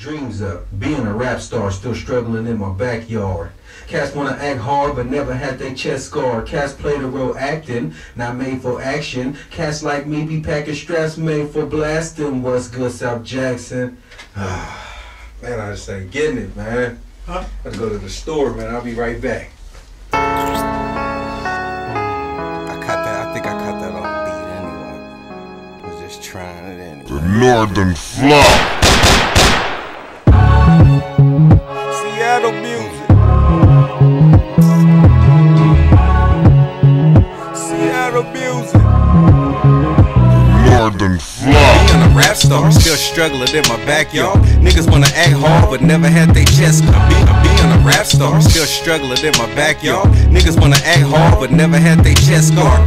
Dreams up, being a rap star, still struggling in my backyard. Cats wanna act hard, but never had their chest scarred. Cats play the role acting, not made for action. Cats like me be packing straps made for blasting. What's good, South Jackson? Man, I just ain't getting it, man. Huh? Gotta go to the store, man. I'll be right back. I cut that. I think I cut that off beat anyway. I was just trying it The. Northern Flock. Seattle music. Northern Flock. Being a rap star, still struggling in my backyard. Niggas wanna act hard, but never had they chest. Be- Being a rap star, still struggling in my backyard. Niggas wanna act hard, but never had they chest guard.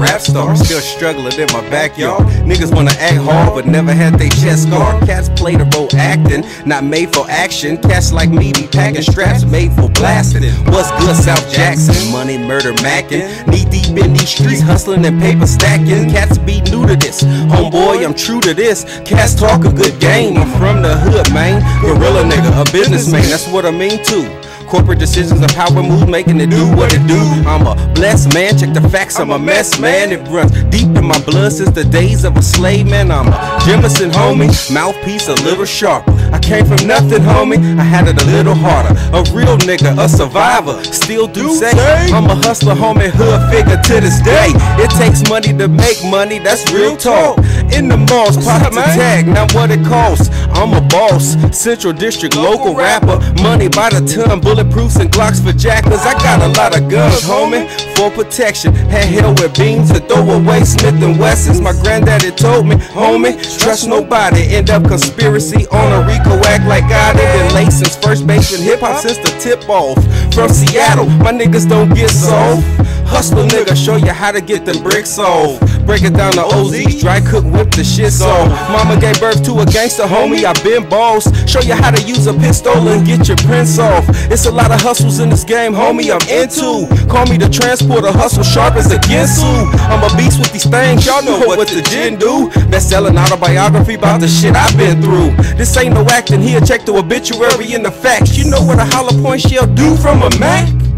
Rap star, still struggling in my backyard. Niggas wanna act hard, but never had they chest guard. Cats play the role acting, not made for action. Cats like me be packing straps made for blasting. What's good, South Jackson? Money, murder, macking. Knee deep in these streets, hustling and paper stacking. Cats be new to this. Homeboy, I'm true to this. Cats talk a good game. I'm from the hood, man. Gorilla nigga, a businessman. That's what I mean too. Corporate decisions and power moves making it do what it do. I'm a blessed man, check the facts, I'm a mess man. It runs deep in my blood since the days of a slave man. I'm a Jemison homie, mouthpiece a little sharper. I came from nothing, homie, I had it a little harder. A real nigga, a survivor, still do say I'm a hustler, homie, hood figure to this day. It takes money to make money, that's real talk. In the malls, pop the tag, not what it costs. I'm a boss, Central District local rapper. Money by the ton, bulletproofs and Glocks for jackers. I got a lot of guns, homie, for protection. Had hell with beans to throw away Smith and Wessons. My granddaddy told me, homie, trust nobody. End up conspiracy on a Rico act like I did. Been late since first base in hip hop since the tip off. From Seattle, my niggas don't get soft. Hustle nigga, show you how to get them bricks off. Break it down to OZ. dry cook, whip the shit off. Mama gave birth to a gangster homie, I been boss. Show you how to use a pistol and get your prints off. It's a lot of hustles in this game, homie, I'm into. Call me the transporter, hustle sharp as a Ginsu. I'm a beast with these things, y'all know what the gin do. Best selling autobiography about the shit I've been through. This ain't no acting here, check the obituary and the facts. You know what a hollow point shell do from a Mac?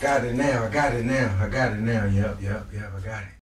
Got it now. I got it now. I got it now. Yep, yep, yep. I got it.